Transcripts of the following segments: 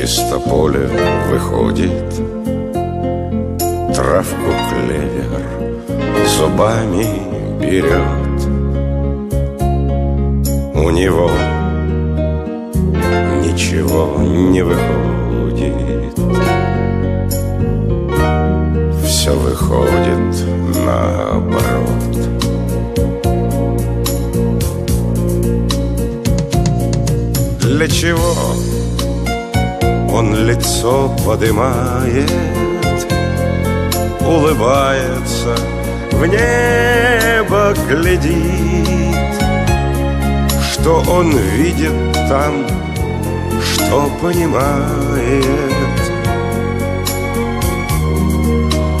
пустополе выходит. Травку клевер зубами берет. У него ничего не выходит. Все выходит наоборот. Для чего он лицо подымает, улыбается, в небо глядит, что он видит там, что понимает.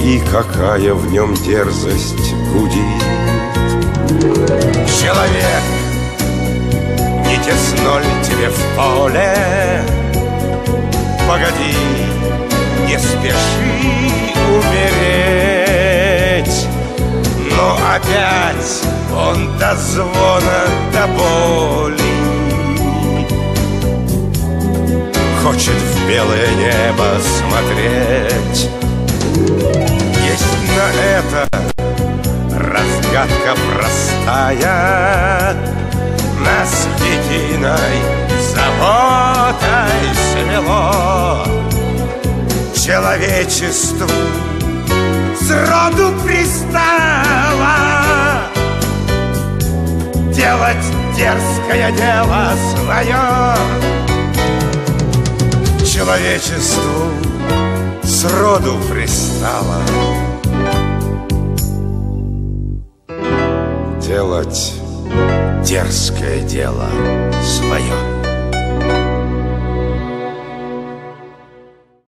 И какая в нем дерзость гудит. Человек, не тесно ли тебе в поле? Погоди, не спеши умереть. Но опять он до звона, до боли. Хочет в белое небо смотреть. Есть на это разгадка простая. Нас единой Человечеству сроду пристало Делать дерзкое дело свое Человечеству сроду пристало Делать дерзкое дело свое.